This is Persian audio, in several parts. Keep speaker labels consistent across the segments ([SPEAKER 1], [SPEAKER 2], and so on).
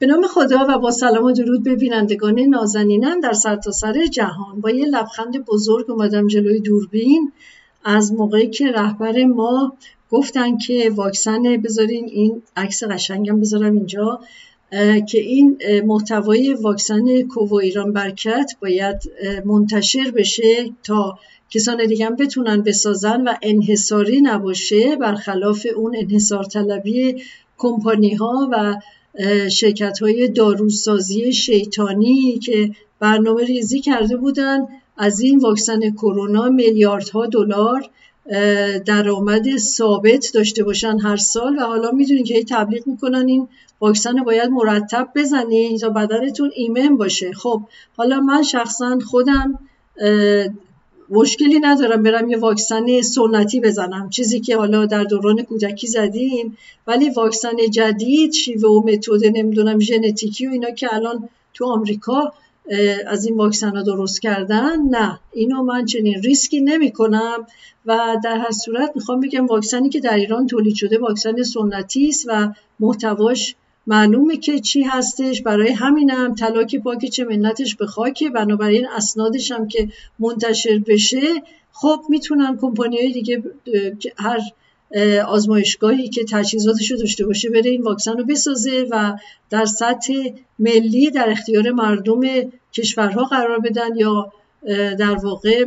[SPEAKER 1] به نام خدا و با سلام و درود به بینندگان نازنینم در سرتاسر سر جهان. با یه لبخند بزرگ اومدم جلوی دوربین. از موقعی که رهبر ما گفتن که واکسن بذارین این عکس قشنگم بذارم اینجا که این محتوای واکسن کوو ایران برکت باید منتشر بشه تا کسان دیگه هم بتونن بسازن و انحصاری نباشه برخلاف اون انحصار طلبی کمپانی ها و شرکت های داروسازی شیطانی که برنامه ریزی کرده بودن. از این واکسن کرونا میلیاردها دلار درآمد ثابت داشته باشن هر سال. و حالا می‌دونین که تبلیغ می‌کنن این واکسن باید مرتب بزنین تا بدنتون ایمن باشه. خب حالا من شخصا خودم مشکلی ندارم برم یه واکسن سنتی بزنم. چیزی که حالا در دوران کودکی زدیم ولی واکسن جدید شیوه و متد نمی‌دونم ژنتیکی و اینا که الان تو آمریکا از این واکسن ها درست کردن نه. اینو من چنین ریسکی نمی کنم و در هر صورت می‌خوام بگم واکسنی که در ایران تولید شده واکسن سنتی است و محتواش معلومه که چی هستش. برای همینم طلاک پاک چه منتش به خاکه. بنابراین اسنادش هم که منتشر بشه خب می‌تونن کمپانی دیگه هر آزمایشگاهی که تجهیزاتش رو داشته باشه بره این واکسن رو بسازه و در سطح ملی در اختیار مردم کشورها قرار بدن یا در واقع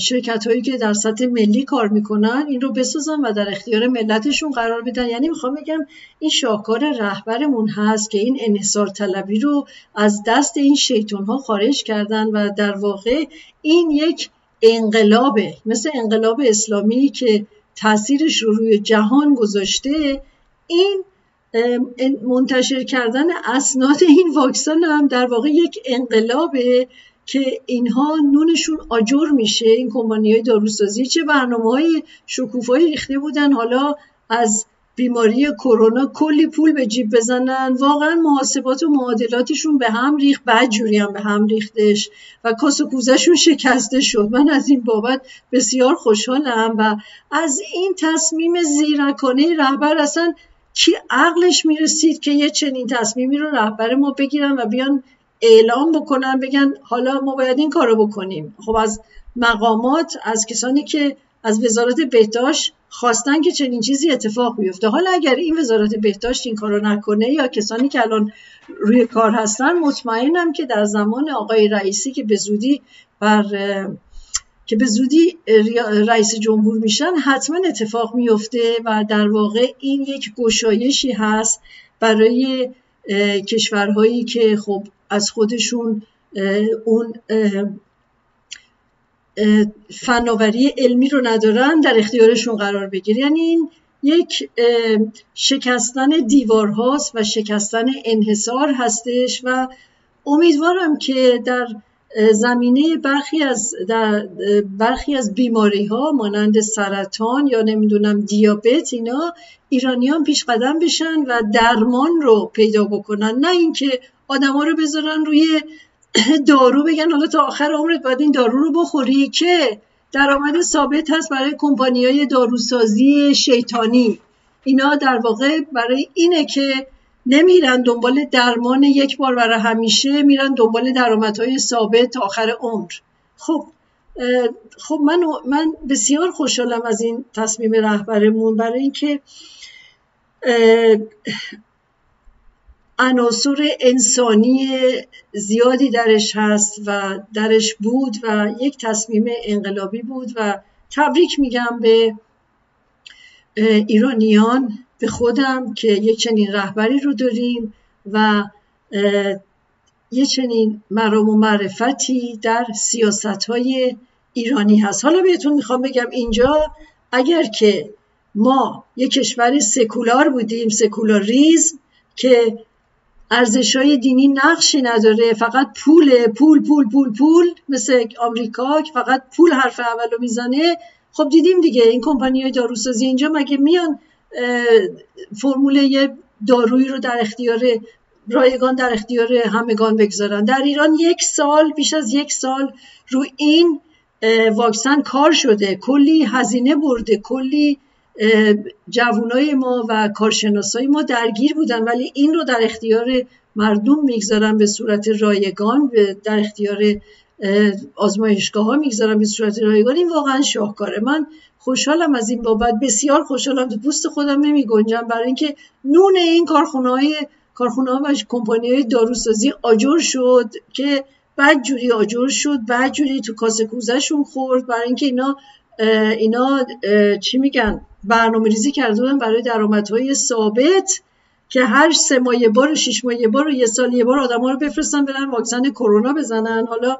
[SPEAKER 1] شرکت هایی که در سطح ملی کار می‌کنن این رو بسازن و در اختیار ملتشون قرار بدن یعنی می‌خوام بگم این شاهکار رهبرمون هست که این انحصار طلبی رو از دست این شیطان ها خارج کردن و در واقع این یک انقلابه. مثل انقلاب اسلامی که تاثیرش رو روی جهان گذاشته این منتشر کردن اسناد این واکسن هم در واقع یک انقلابه. که اینها نونشون آجر میشه. این کمپانی های داروسازی چه برنامه های شکوفایی ریخته بودن. حالا از بیماری کرونا کلی پول به جیب بزنن. واقعا محاسبات و معادلاتشون به هم ریخت. بدجوری هم به هم ریختش و کاس و کوزشون شکسته شد. من از این بابت بسیار خوشحالم و از این تصمیم زیرکانه رهبر اصلا کی عقلش می‌رسید که یه چنین تصمیمی رو رهبر ما بگیرن و بیان اعلام بکنن بگن حالا ما باید این کارو بکنیم. خب از مقامات از کسانی که از وزارت بهداشت خواستن که چنین چیزی اتفاق بیفته. حالا اگر این وزارت بهداشت این کارو نکنه یا کسانی که الان روی کار هستن مطمئنم که در زمان آقای رئیسی که به زودی بر که به زودی رئیس جمهور میشن حتما اتفاق میفته و در واقع این یک گشایشی هست برای کشورهایی که خب از خودشون اون فناوری علمی رو ندارن در اختیارشون قرار بگیره یعنی این یک شکستن دیوارهاست و شکستن انحصار هستش و امیدوارم که در زمینه برخی از در برخی از بیماری ها مانند سرطان یا نمی‌دونم دیابت اینا ایرانیان پیش قدم بشن و درمان رو پیدا بکنن. نه اینکه آدما رو بذارن روی دارو بگن حالا تا آخر عمرت باید این دارو رو بخوری که درآمد ثابت هست برای کمپانی های داروسازی شیطانی. اینا در واقع برای اینه که نمیرن دنبال درمان یک بار برای همیشه میرن دنبال درآمدهای ثابت تا آخر عمر. خب خب من من بسیار خوشحالم از این تصمیم رهبرمون برای اینکه عناصر انسانی زیادی درش هست و درش بود و یک تصمیم انقلابی بود و تبریک میگم به ایرانیان به خودم که یک چنین رهبری رو داریم و یک چنین مرام و معرفتی در سیاست های ایرانی هست. حالا بهتون می‌خوام بگم اینجا اگر که ما یک کشور سکولار بودیم سکولاریزم که ارزش های دینی نقشی نداره فقط پول پول پول پول پول مثل آمریکا که فقط پول حرف اولو می‌زنه خب دیدیم دیگه این کمپانی های داروسازی اینجا مگه میان فرمول دارویی رو در اختیار رایگان در اختیار همگان بگذارن. در ایران یک سال بیش از یک سال رو این واکسن کار شده. کلی هزینه برده. کلی جوانای ما و کارشناسای ما درگیر بودن. ولی این رو در اختیار مردم می‌گذارن به صورت رایگان در اختیار آزمایشگاه ها می‌گذارن به صورت رایگان. این واقعا شاهکاره. من خوشحالم از این بابت. بسیار خوشحالم. تو پوست خودم نمی گنجم برای اینکه نون این کارخونه های کارخونه و کمپانی های داروسازی آجر شد که بعد جوری آجر شد بعد جوری تو کاسه کوزشون خورد. برای اینکه اینا اینا چی میگن برنامه ریزی کرده بودن برای درآمدهای ثابت که هر سه ماه یه بار شش ماه یه بار و یه سال یه بار آدم ها رو بفرستن برن واکسن کرونا بزنن. حالا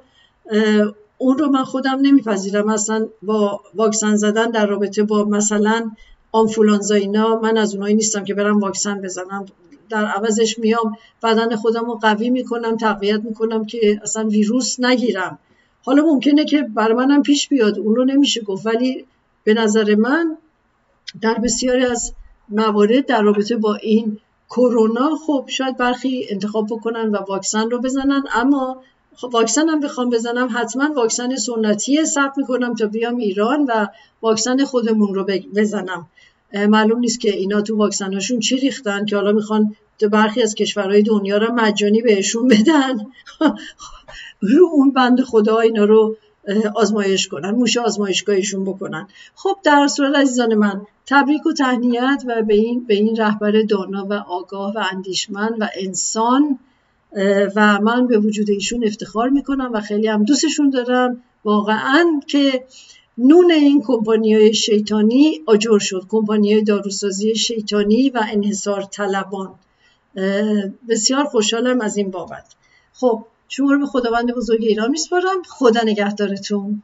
[SPEAKER 1] اون رو من خودم نمیپذیرم. اصلا با واکسن زدن در رابطه با مثلا آنفولانزا اینا من از اونایی نیستم که برم واکسن بزنم. در عوضش میام بدن خودم رو قوی می‌کنم تقویت می‌کنم که اصلا ویروس نگیرم. حالا ممکنه که بر منم پیش بیاد اون رو نمیشه گفت. ولی به نظر من در بسیاری از موارد در رابطه با این کرونا خب شاید برخی انتخاب بکنن و واکسن رو بزنن. اما واکسن هم بخوام بزنم حتما واکسن سنتی ثبت می‌کنم تا بیام ایران و واکسن خودمون رو بزنم. معلوم نیست که اینا تو واکسناشون چی ریختن که حالا می‌خوان برخی از کشورهای دنیا رو مجانی بهشون بدن. رو اون بند خدا اینا رو آزمایش کنن موش آزمایشگاهشون بکنن. خب در صورت عزیزان من تبریک و تهنیت و به این به این رهبر دانا و آگاه و اندیشمند و انسان و من به وجود ایشون افتخار می‌کنم و خیلی هم دوستشون دارم. واقعا که نون این کمپانی های شیطانی آجر شد. کمپانی های داروسازی شیطانی و انحصار طلبان. بسیار خوشحالم از این بابت. خب شما رو به خداوند بزرگ ایران میسپارم. خدا نگهدارتون.